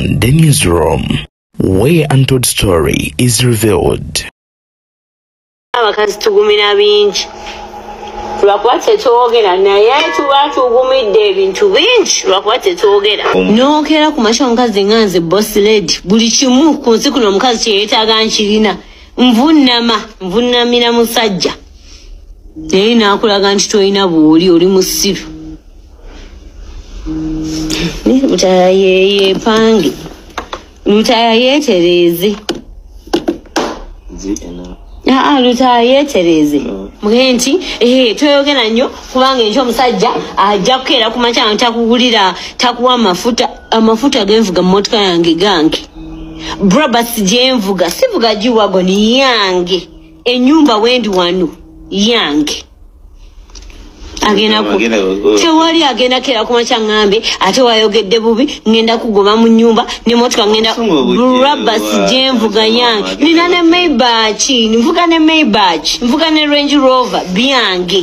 on the newsroom, where untold story is revealed. abakazi tugumira bingi. Lwakuba tetwogera naye tuba tugumidde ebintu bingi lwakuba tetwogera nookera ku makya omukazi nga nze boss lady buli kimu ku nsi kuno omukazi kyeyeetaaga nkirina. Nvunama nvunamira musajja. Naye naakulaga nti tolina bwoli oli musiru lutaya yeyepange lutaya yeetereeze aa lutaya yeetereze muge nti ee toyogera nnyo kubanga enky omusajja ajja kukeera ku makya takugulira takuwa amafuta amafuta genvuga mu motoka yange gange. Brabas gyenvuga sivuga giwago ni yange. Enyumba wendi wano yange. agenda ku tewali agenda keera ku makya ŋŋambe ate wayogedde bubi ŋŋenda kugoba mu nyumba nemotoka ŋŋenda brabas gyenvuga yange nina ne maybach nvuga ne maybach nvuga ne range rover byange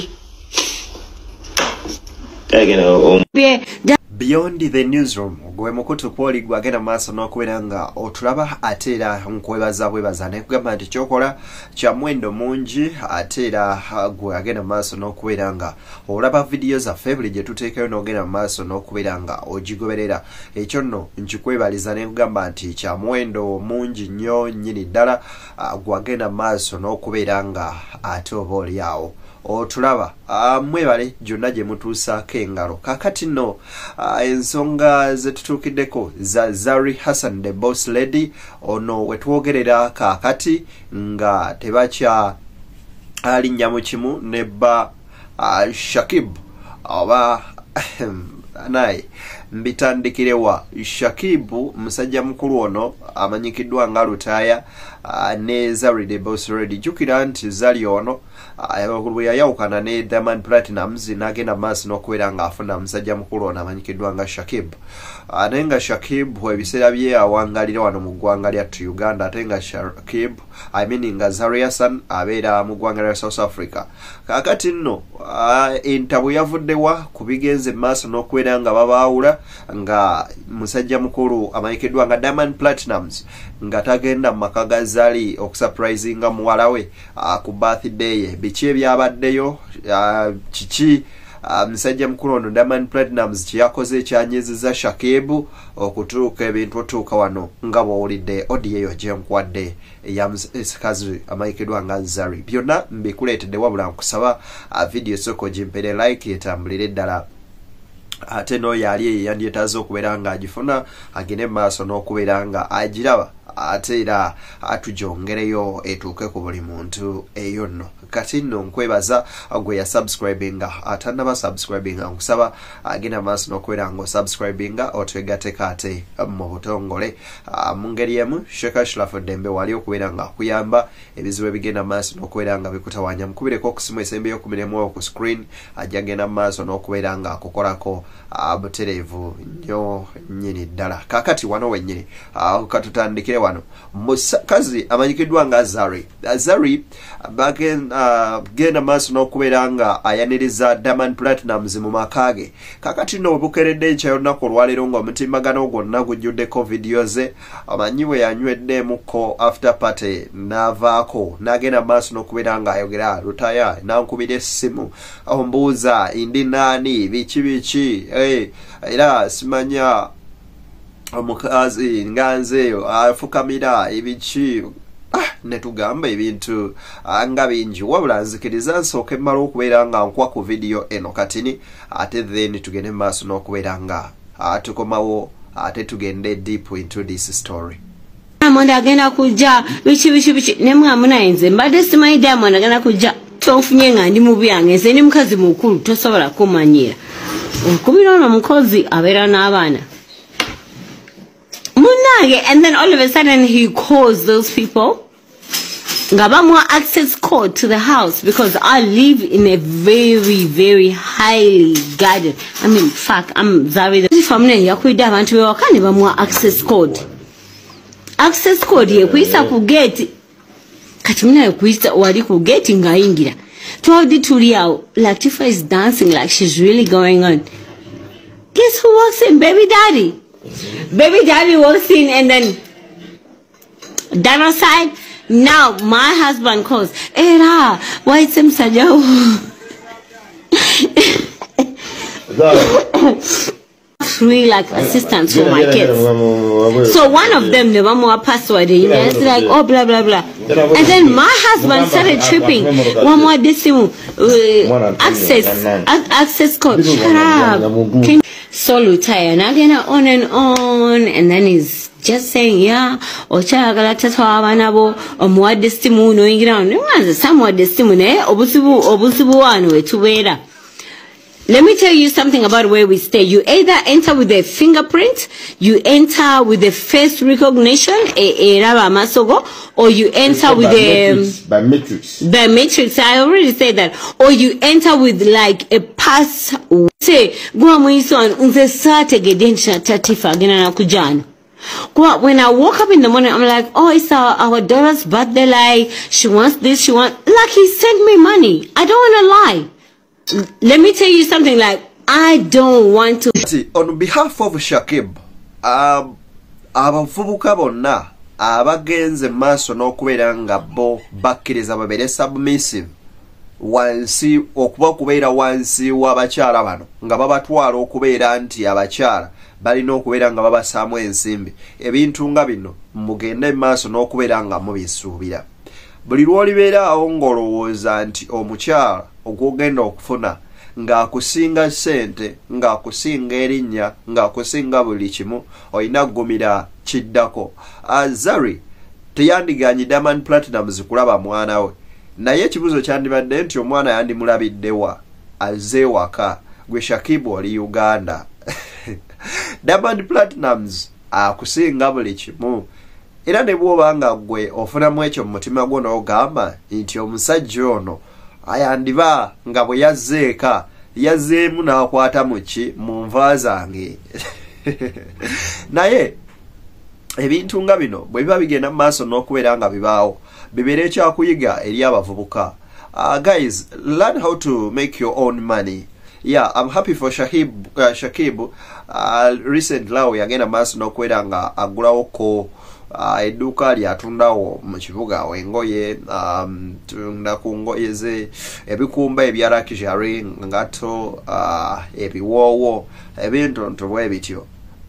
beyond the newsroom gwe mukutu kwoli gwagenda maaso n'okubeera nga otulaba ate era nkwebaza bwebaza nekugamba nti kyokola kya mwendo mungi ate era gwe agenda maaso n'okubeera nga olaba vidiyo zaffe buli gye tuteekayo n'ogenda maaso n'okubeera nga ogigoberera. Ekyo nno nkikwebaliza nekugamba nti kya mwendo mungi nnyo nnyini ddala ah, gwagenda maaso n'okubeera nga ate oba oli awo otulaba. Ah, mwebale gyonna gye mutuusaako engalo. Kakati nno ah, ensonga zetutuukiddeko za zari hassan the boss lady ono wetwogerera kakati nga tebakya alinnya mu kimu ne bba ah, shakib oba naye mbitandikirewa shakibu musajja mukulu ono amanyikiddwa nga lutaaya ah, ne zari the boss lady. Jjukira nti zali ono bwe yayawukana ne diamond platinums n'agenda maaso n'okubeera ng'afuna musajja mukulu ono amanyikiddwa nga shakib. Naye nga shakib ebiseera bye awangalira wano mu ggwanga lyattu uganda ate nga shakib I mean nga zariasan abeera mu ggwanga lya south africa. Kakati nno entabwe yavuddewa ku bigenze maaso n'okubeera nga babaawula nga musajja mukulu amanyikiddwa nga diamond platinums nga tagenda mu maka ga zali okusupurizinga muwala we ah, ku birthday ye. Biki ebyabaddeyo? Ah, kiki? Ah, musajja mukulu ono diamond platinums kyeyakoze ekyanyiziza shakibu okutuuka ebintu otuuka wano nga bwowulidde odi eyo gyenkwadde eyamusikazi amanyikiddwa nga zari byonna mbikuleetedde wabula nkusaba ah, vidiyo sooka ogimpere like etambulire ddala ate n'oyo ali eyo yandyetaaze okubeera nga agifuna agende mu maaso n'okubeera nga agiraba ate era atugyongereyo etuuke ku buli muntu eyo nno. Kati nno nkwebaza gwe yasubscribinga atannaba subscribinga nkusaba agenda maaso n'okubeera nga osubscribinga otwegateka ate mu butongole. Ah, mu ngeri emu sheka shirafu ddembe wali okubeera nga akuyamba ebizibu ebigenda maaso n'okubeera nga bikutawanya. Mukubireko okusimu esembe y'okumirimu ku screen ajja genda maaso n'okubeera nga akukolako ah, butereevu nnyo nnyini ddala. Kakati wano wennyini ah, katutandikire wano. Mukazi amanyikiddwa nga zari zari bagenda maaso n'okubeera nga ayaniriza diamond platinums mu maka ge. Kakati nno webukeredde ekyayolunaku olwaleero nga omutimbagano gwonna gujjuddeko vidiyo ze amanyi bwe yanyweddemuko after party n'avaako n'agenda maaso n'okubeera nga ayogera lutaya nankubira essimu ombuuza ndi naani biki biki? Era simanya omukazi nga nze afukamira ebiki ah, netugamba ebintu ah, nga bingi. Wabula nzikiriza nsooka emmala okubeera nga nkwa ku vidiyo eno. Katini ate then tugende mu maaso n'okubeera nga ah, tukomawo ate tugende deep into this story. Diamond agenda kujja. Biki biki biki? Ne mwamu naye nze mbadde simanyi diamond agenda kujja. Tonfunye nga ndi mu byange nze ndi mukazi mukulu tosobola kumanyira. Okubira ono mukozi abeera n'abaana munange and then all of a sudden he calls those people. Nga bamuwa access code to the house because i live in a very very highly guarded. I mean fuck i'm zari famune yakwidde abantu bewaka ne bamuwa access code. Access code yekuyisa ku gate. Kati munaye kuyisa wali ku gate ng'ayingira twadi tuli awo latifa is dancing like she's really going on. Guess who walks in baby daddy Baby daddy walks in and then that aside, now my husband calls, Era, why it's him Sajau? Three like assistants for my kids. So one of them, never more password, know, it's like, oh, blah, blah, blah. And then my husband started tripping. One more this uh, access, access code. Shut up. Can- So Lutaya, and again on and on, and then he's just saying, yeah, okyayagala tatwa abaana bo omuwadde essimu n'oyingira wano nemwanze samuwadde essimu naye obuzibu obuzibu wano wetubeera Let me tell you something about where we stay. You either enter with a fingerprint, you enter with a face recognition, a, a raba masogo, or you enter with a um, by matrix. the matrix. I already said that. Or you enter with like a pass. Say, gwa mwiso nze saategedde nti tatifa agenda nakujana. When I woke up in the morning, I'm like, oh, it's our, our daughter's birthday. Like, she wants this, she wants. Like, he sent me money. I don't want to lie. Let me tell you something. Like, I don't want to. On behalf of shakib um, abavubuka bonna abagenze maaso n'okubeera nga bo bakkiriza babeere submissive wansi okuba okubeera wansi w'abakyala bano nga babatwala okubeera nti abakyala balina okubeera nga babasaamu ensimbi ebintu nga bino mugende mu maaso n'okubeera nga mubisuubira buli lw'olibeeraawo ng'olowooza nti omukyala ogwogenda okufuna ng'akusinga ssente ng'akusinga erinnya ng'akusinga buli kimu olina ggumira kiddako. Azari teyandiganye diamond platinums kulaba mwana we. Naye ekibuzo kyandibadde nti omwana yandimulabiddewa azze ewaka gwe shakibu oli uganda. Diamond platinums akusinga buli kimu. Era ne bwoba nga gwe ofunamu ekyo mu mutima gwo n'ogamba nti omusajja ono ayandiba nga bwe yazzeeka. Yazzeemu n'akwata mu ki? Mu nva zange. Naye ebintu nga bino bwe biba bigenda mu maaso n'okubeera nga bibaawo bibeera ekyakuyiga eri abavubuka. Uh, guys learn how to make your own money. Yeah i'm happy for shahib uh, uh, recent lawo yagenda mu maaso n'okubeera nga agulawoko uh, edduuka lyatundawo mu kibuga awo engoye um, tunda ku ngoye ze ebikumba ebya luxury ngato uh, ebiwoowo ebintuntu bwe bityo.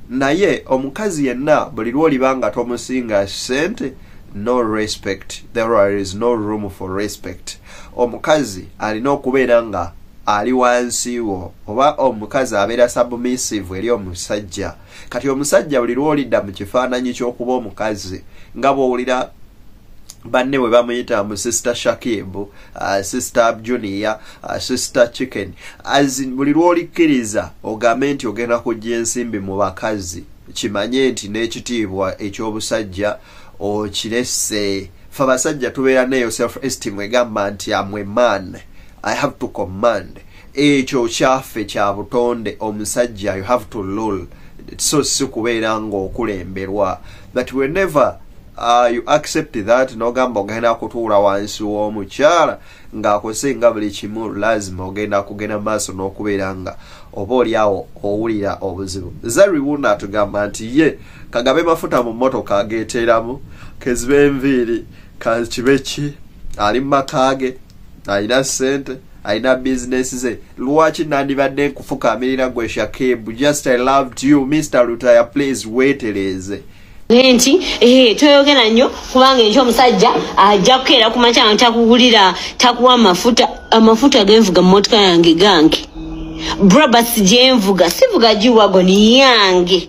Naye omukazi yenna buli lwoliba nga tomusinga sente no respect. There is no room for respect. Omukazi alina okubeera nga ali wansi wo oba omukazi abeera submissive eri omusajja. Kati omusajja buli lwolidda mu kifaananyi ky'okuba omukazi nga bwowulira banne bwe bamuyita mu sister shakib uh, sister junior uh, sister chicken as in, buli lwolikkiriza ogambe nti ogenda kujja ensimbi mu bakazi kimanye nti n'ekitiibwa eky'obusajja okirese fe abasajja tubeera neyo self esteem egamba nti amwe man i have to command. Ekyo kyaffe kya butonde omusajja you have to rule so si kubeera ng'okulemberwa. But whenever uh, you accept that n'ogamba ogenda kutuula wansi w'omukyala ng'akusinga buli kimu lazima ogenda kugenda maaso n'okubeera nga oba oliawo owulira obuzibu. Zari wuna atugamba nti ye kagabe mafuta mu mmotoka ageeteramu keziba enviiri kakibe ki ali mu maka ge alina sente alina bizinesi ze lwaki nandibadde nkufukamirira gwe shakibu just i loved you mr lutaya please weetereze. Nti eh toyogera nnyo kubanga enkyo omusajja ajja kukeera ku makya takugulira takuwa amafuta amafuta genvuga mu motoka yange gange. Brabas gyenvuga sivuga giwago ni yange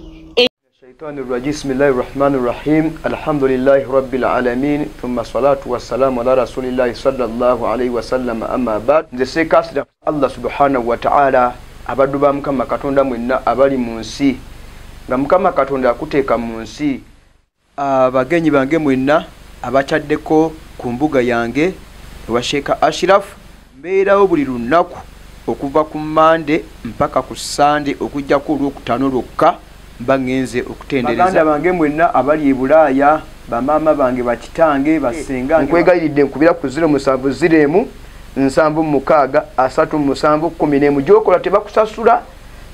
الشيطان الرجيم بسم الله الرحمن الرحيم الحمد لله رب العالمين ثم الصلاة والسلام على رسول الله صلى الله عليه وسلم أما بعد nze seekasira allah subhanahu wataala abaddu ba mukama katonda mwenna abali mu nsi nga mukama katonda akuteeka mu nsi abagenyi bange mwenna abakyaddeko ku mbuga yange ewa sheeka ashirafu mbeerawo buli lunaku okuva ku mande mpaka ku sande okujjako olwokutaano lwokka Mba ngenze okutendereza. Baganda bange mwenna abali e bulaaya bamaama bange bakitange basenga nkwegayiridde nkubira ku 07 nsanvu mukaaga asatu musanvu kumi n'emu. Gyokola tebakusasula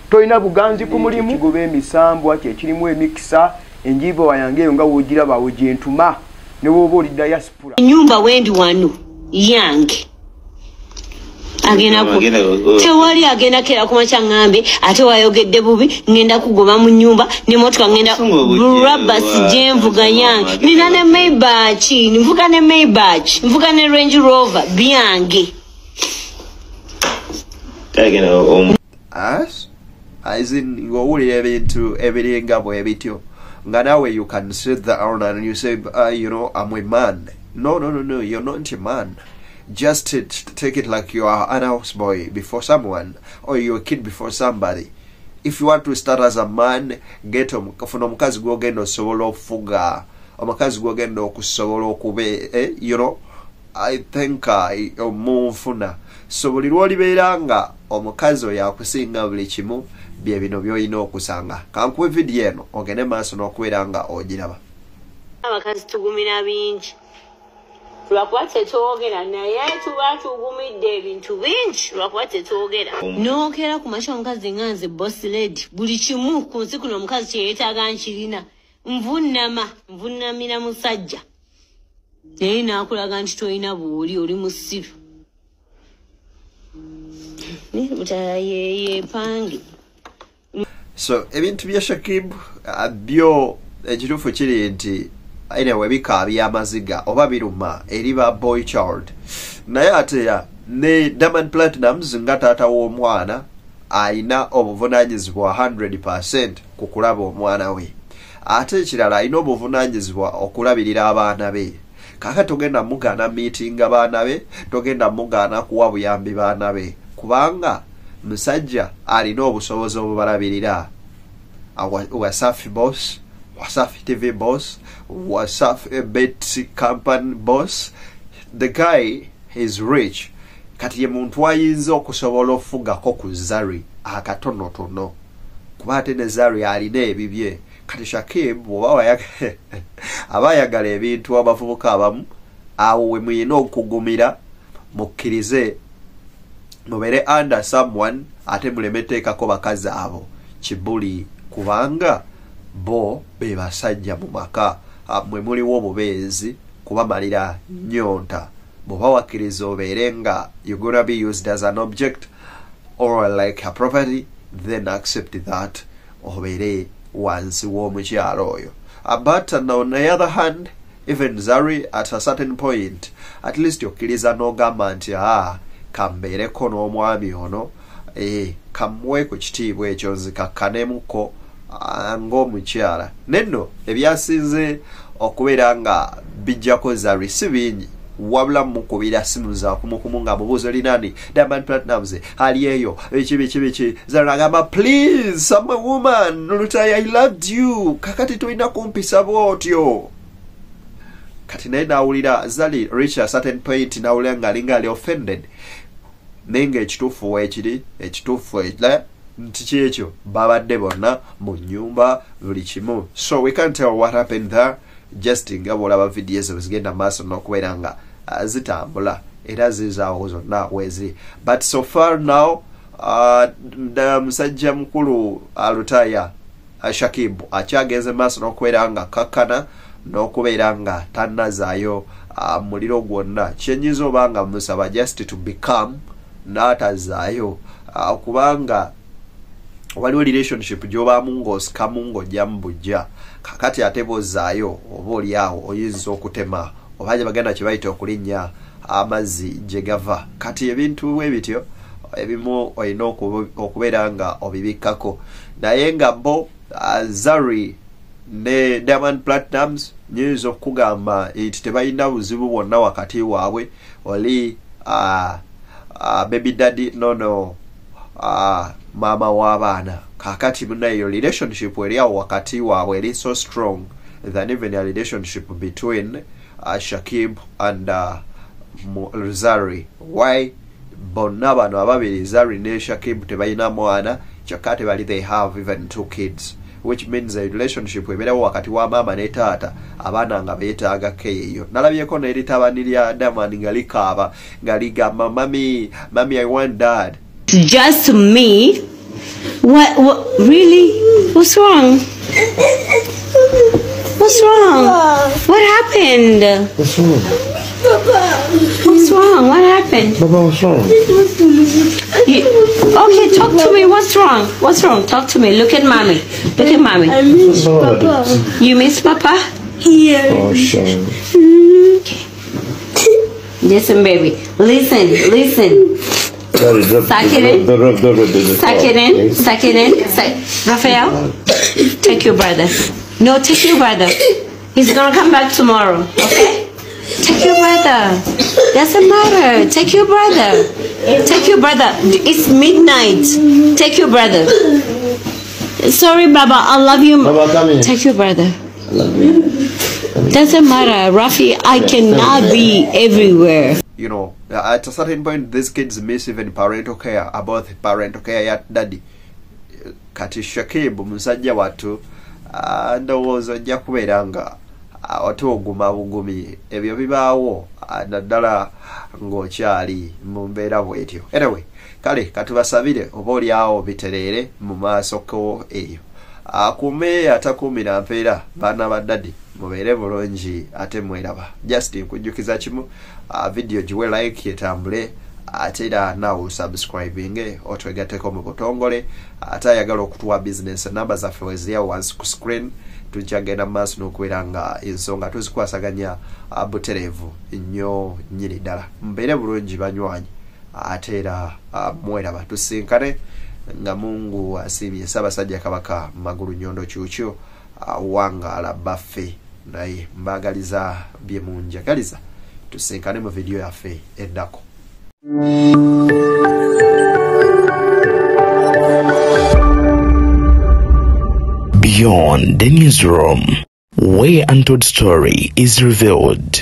tolina buganzi ku mulimu? kigoba emisambwa kyekirimu emikisa enjiibwa yange eyo nga wogiraba wegyentuma ne woba oli diaspora. Enyumba wendi wano yange. agendaku tewali agenda kera kumakya ŋŋambe ate wayogedde bubi ŋŋenda kugoma mu nyumba nemotoka ŋŋenda brabas gyenvuga yange nina ne maybach nvuga ne maybach nvuga ne range rover byange. As as in ng'owulira ebintu ebiringa bwe bityo. Nga naawe you can sit down and you say uh, you know i'm a man. No no no no you're not a man just t- t- take it like you are an houseboy before someone or you're a kid before somebody. If you want to start as a man get omu- funa omukazi gwogenda osobola okufuga omukazi gwogenda okusobola okube eh, you know i think uh, munfuna so buli lwolibeera nga omukazi oyo akusinga buli kimu bye bino byolina okusanga. Kankuwe vidiyo eno ogende maaso n'okubeera nga ogiraba. Abakazi tugumira bingi lwakuba tetwogera naye tuba tugumidde ebintu bingi lwakuba tetwogera nookera ku makya omukazi nga nze boss lady buli kimu ku nsi kuno omukazi kyeyeetaaga nkirina. Nvunama nvunamira musajja. Naye naakulaga nti tolina bwoli oli musiru butala yeyepange so ebintu bya shakib uh, byo ekituufu kiri nti anyway bikaabya amaziga oba biruma eri ba boy child. Naye ate ya ne diamond platinums nga taata w'omwana ayina obuvunanyizibwa 100 ku kulaba omwana we. Ate ekirala alina obuvunanyizibwa okulabirira abaana be. Kaka togenda mugaana miitinga baana be togenda mugaana kuwa buyambi baana be. Kubanga musajja alina obusobozi obubalabirira Awa- wasafi boss wasafi tv boss wasafi bet company boss. The guy is rich. Kati ye muntu ayinza okusobola okufugako ku zari akatonotono. Kuba ate ne zari alina ebibye. Kati shakib oba wayaga- aba ayagala ebintu abavubuka abamu awo we muyina okugumira mukkirize mubeere under someone ate muleme teekako bakazi abo. Kibuli kubanga bo be basajja mu maka. Ah, mwe muliwo obubeezi kubamalira nyonta bw'oba wakkiriza obeere nga you gonna be used as an object or like a property then accept that obeere wansi w'omukyalo oyo. Uh, but on the other hand even zari at a certain point at least okkiriza n'ogamba nti a kambeereko n'omwami ono e kamuwe ku kitiibwa ekyo nzikakkanemuko ng'omukyala nenno ebyasinze okubeera nga bijjako zari si bingi wabula mukubira simu zakumukumu nga mubuuzo linani. Diamond platinums ali eyo biki biki biki zari agamba please some woman lutaya i loved you. Kakati tulina kumpisa bwotyo. Kati naye nawulira zali reach a certain point nawulira nga alinga ali offended. Naye nga ekituufu weekiri ekituufu ekira nti kyekyo babadde bonna mu nyumba buli kimu. So we can tell what happened there just nga bwolaba vidiyo ezo zigenda maaso n'okubeera nga uh, zitambula. Era zizaawo zonna weziri but so far now uh, ddala musajja mukulu alutaya uh, shakib akyagenze maaso n'okubeera nga kakkana n'okubeera nga tannazaayo uh, muliro gwonna. Kyenyiza oba nga musaba just to become n'atazaayo. Uh, kubanga waliwo relationship gyobaamu ng'osikamu ng'ojjamu bujja kakati ate bozaayo oba oli awo oyinza okutema oba gye bagenda kye bayita okulinnya amazzi gye gava. Kati ebintu bwe bityo ebimu olina okubeera nga obibikkako. Naye nga bo uh, zari ne diamond platinums nyinza okugamba nti tebalina buzibu bwonna wakati waabwe. Oli uh, uh, baby daddy nono uh, wa w'abaana kakati munayo relationship eri awo wakati waabwe eri so strong than even a relationship between uh, shakib and uh, zari. Why? Bonna bano ababiri zari ne shakib tebalina mwana. Kyokka tebali they have even two kids which means a relationship ebeerawo wakati wa maama ne taata abaana nga beetaagako eyo nalabyeko n'eritabani lya daman nga likaaba nga ligamba mami mami i want dad just me What? What? Really? What's wrong? What's wrong? What happened? What's wrong? What's wrong? What happened? Papa, what's wrong? You, okay, talk to me. What's wrong? What's wrong? Talk to me. Look at mommy. Look at mommy. I miss Lord. Papa. You miss Papa? Here. Oh, Sean. Listen, baby. Listen. Listen. Daddy, drop, Suck it in. drop, drop, drop, drop, drop, Suck it in. Suck it in. Suck. Raphael, take your brother. No, take your brother. He's gonna come back tomorrow. Okay? Take your brother. Doesn't matter. Take your brother. Take your brother. It's midnight. Take your brother. Sorry, Baba. I love you. Baba, come here. Take your brother. I love you. Doesn't matter, Rafi. I cannot be everywhere. you know at a certain point these kids miss even parental care about the parental care ya daddy kati shakibu musajja wattu ah, ndowooza ojja kubeera nga wate oguma bugumi. Ebyo bibaawo naddala ng'okyali mu mbeera bwetyo. Anyway kale katubasabire oba oliawo bitereere mu maaso ko eyo akume atakuumira mpeera. Baana ba dadi mubeere bulungi ate mweraba just nkujjukiza kimu video giwe like etambule ate era naawe subscribing otwegatteko mu butongole. Ate ayagala okutuwa business namba zaffe weziyawo wansi ku screen tujja genda mu maaso n'okubeera nga ensonga tuzikwasaganya butereevu nnyo nnyini ddala. Mubeere bulungi banywanyi ate era mweraba tusinkane nga mungu asiimye ssaabasajja kabaka magulu nyondo kyukyo uh, wangaala baffe naye mbaagaliza bye munjagaliza tusinkane mu vidiyo yaffe eddako Beyond the newsroom, where untold story is revealed.